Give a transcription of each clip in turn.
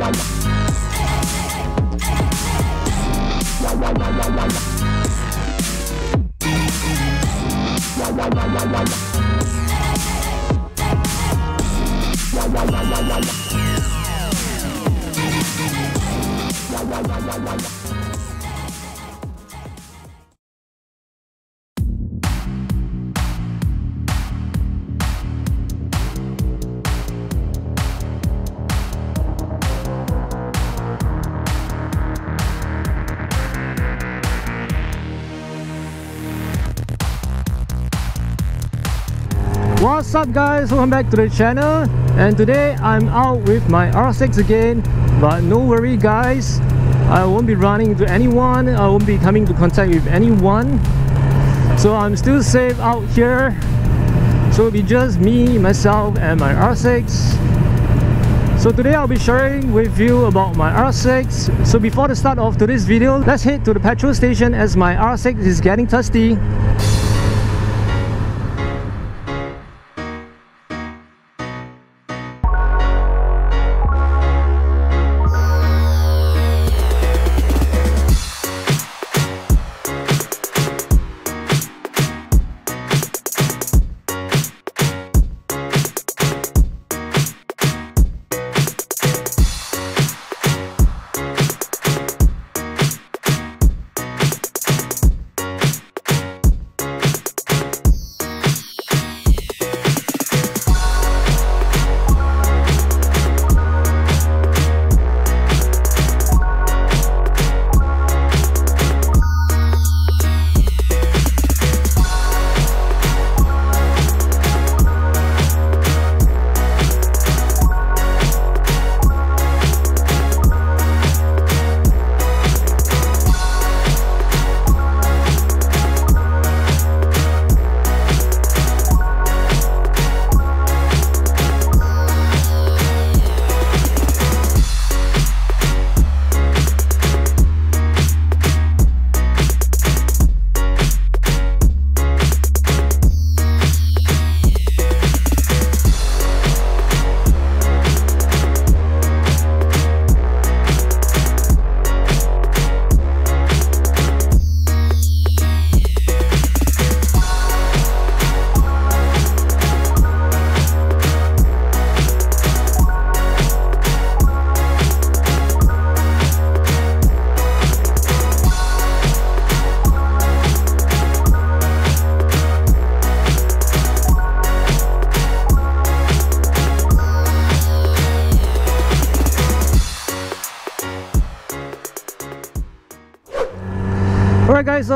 Yeah. What's up guys, welcome back to the channel. And today I'm out with my R6 again. But no worry guys. I won't be running into anyone, I won't be coming to contact with anyone. So I'm still safe out here. So it'll be just me, myself and my R6 so today I'll be sharing with you about my R6 so before the start of today's video let's head to the petrol station as my R6 is getting thirsty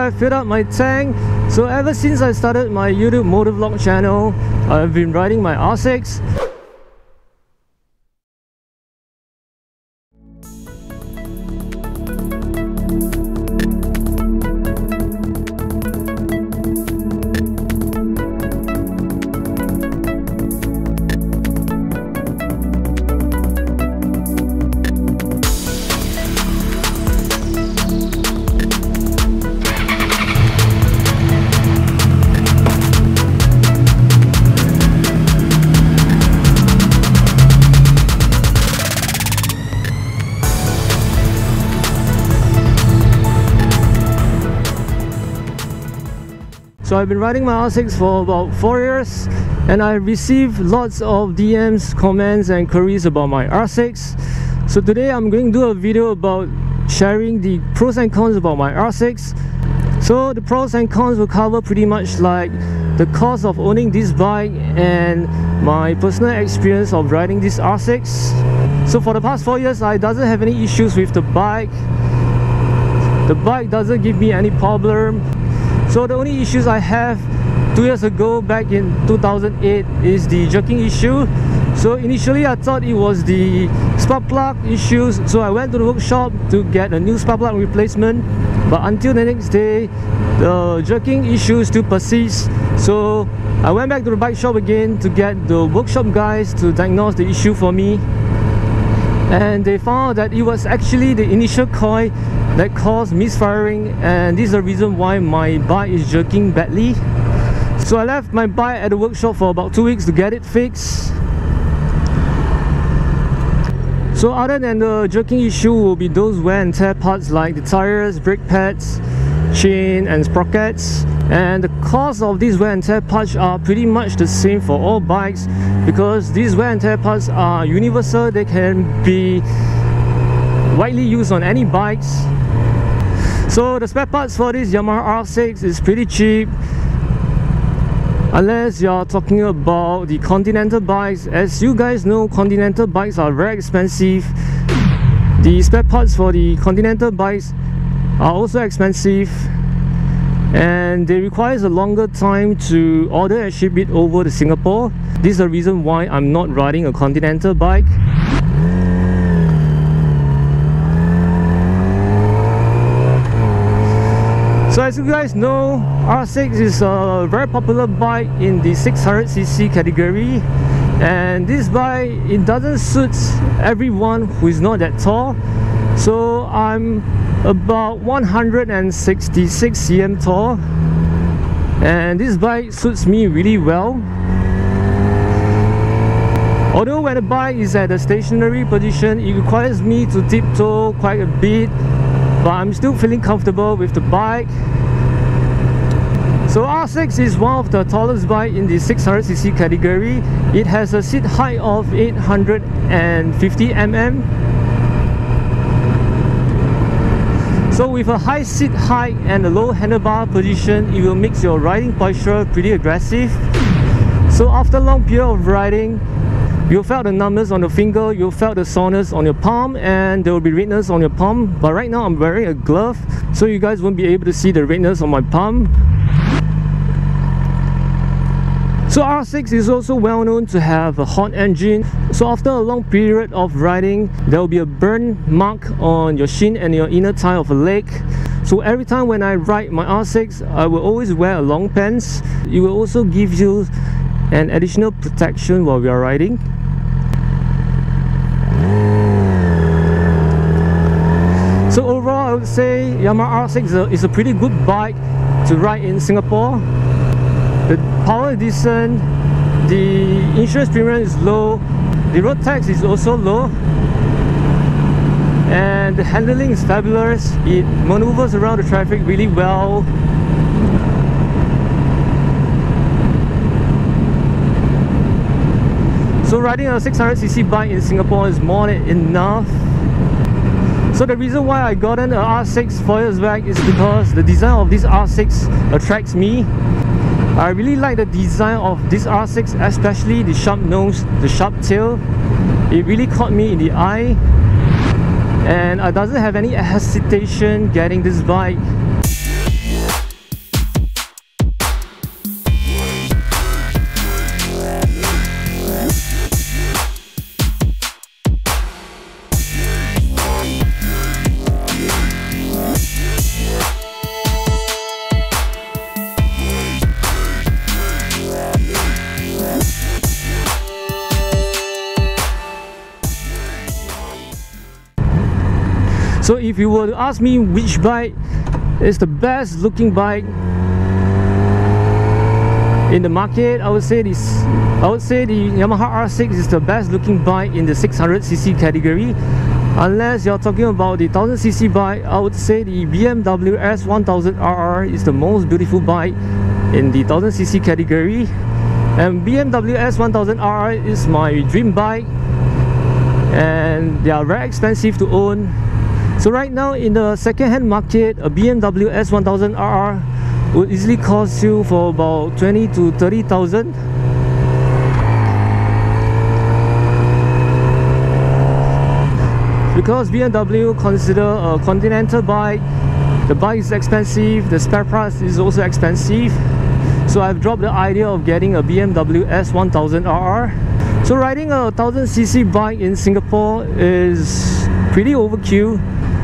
I filled up my tank. So ever since I started my YouTube motovlog channel, I've been riding my R6. So I've been riding my R6 for about 4 years and I received lots of DMs, comments and queries about my R6. So today I'm going to do a video about sharing the pros and cons about my R6. So the pros and cons will cover pretty much like the cost of owning this bike and my personal experience of riding this R6. So for the past 4 years I doesn't have any issues with the bike. The bike doesn't give me any problem so the only issues I have two years ago back in 2008 is the jerking issue. So initially I thought it was the spark plug issues. So I went to the workshop to get a new spark plug replacement. But until the next day the jerking issues still persists so I went back to the bike shop again to get the workshop guys to diagnose the issue for me. And they found that it was actually the ignition coil that caused misfiring and this is the reason why my bike is jerking badly. So I left my bike at the workshop for about two weeks to get it fixed. So other than the jerking issue will be those wear and tear parts like the tires, brake pads, chain and sprockets. And the cost of these wear and tear parts are pretty much the same for all bikes because these wear and tear parts are universal. They can be widely used on any bikes so the spare parts for this Yamaha R6 is pretty cheap unless you're talking about the Continental bikes as you guys know Continental bikes are very expensive the spare parts for the Continental bikes are also expensive and they requires a longer time to order and ship it over to Singapore. This is the reason why I'm not riding a Continental bike. So as you guys know, R6 is a very popular bike in the 600cc category. And this bike, it doesn't suit everyone who is not that tall. So I'm about 166 cm tall. And this bike suits me really well. Although when the bike is at a stationary position it requires me to tiptoe quite a bit but I'm still feeling comfortable with the bike. So R6 is one of the tallest bike in the 600cc category. It has a seat height of 850 mm So with a high seat height and a low handlebar position, it will make your riding posture pretty aggressive. So after a long period of riding, you'll feel the numbness on the finger, you'll feel the soreness on your palm and there will be redness on your palm. But right now I'm wearing a glove, so you guys won't be able to see the redness on my palm. So R6 is also well known to have a hot engine. So after a long period of riding, there will be a burn mark on your shin and your inner thigh of a leg. So every time when I ride my R6, I will always wear a long pants. It will also give you an additional protection while we are riding. So overall, I would say Yamaha R6 is a, is a pretty good bike to ride in Singapore. The power is decent, the insurance premium is low, the road tax is also low, and the handling is fabulous. It maneuvers around the traffic really well. So riding a 600cc bike in Singapore is more than enough. So the reason why I got an R6 four years back is because the design of this R6 attracts me. I really like the design of this R6 especially the sharp nose, the sharp tail. It really caught me in the eye. And I doesn't have any hesitation getting this bike So if you were to ask me which bike is the best looking bike in the market, I would say this I would say the Yamaha R6 is the best looking bike in the 600cc category. Unless you're talking about the 1000cc bike, I would say the BMW S1000RR is the most beautiful bike in the 1000cc category. And BMW S1000RR is my dream bike and they are very expensive to own so right now in the second-hand market, a BMW S1000RR would easily cost you for about 20 to 30,000. Because BMW consider a continental bike, the bike is expensive, the spare parts is also expensive. So I've dropped the idea of getting a BMW S1000RR. So riding a 1000cc bike in Singapore is pretty overkill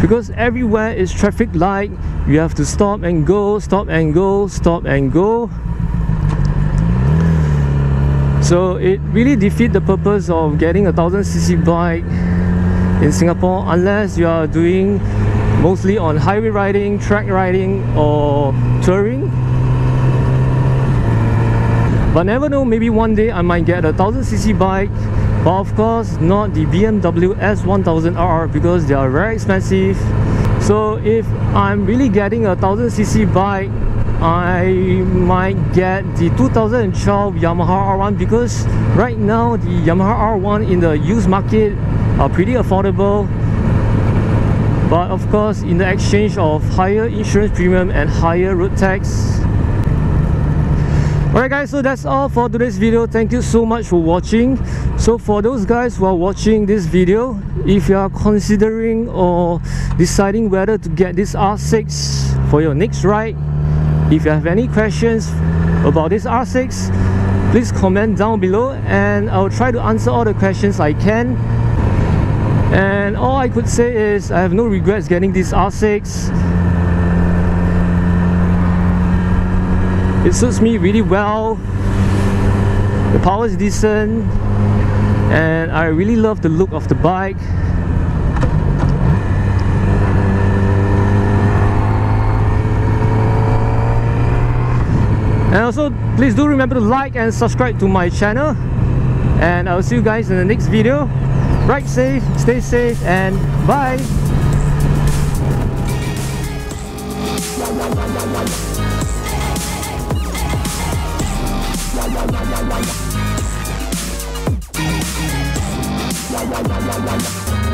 because everywhere is traffic light you have to stop and go stop and go stop and go. So it really defeats the purpose of getting a 1000cc bike in Singapore unless you are doing mostly on highway riding, track riding or touring. But never know maybe one day I might get a 1000cc bike but of course not the BMW S1000RR because they are very expensive so if I'm really getting a 1000cc bike I might get the 2012 Yamaha R1 because right now the Yamaha R1 in the used market are pretty affordable but of course in the exchange of higher insurance premium and higher road tax Alright guys, so that's all for today's video. Thank you so much for watching. So for those guys who are watching this video, if you are considering or deciding whether to get this R6 for your next ride, if you have any questions about this R6, please comment down below and I'll try to answer all the questions I can. And all I could say is I have no regrets getting this R6. It suits me really well. The power is decent and I really love the look of the bike. And also, please do remember to like and subscribe to my channel. And I'll see you guys in the next video. Ride safe, stay safe, and bye! Thank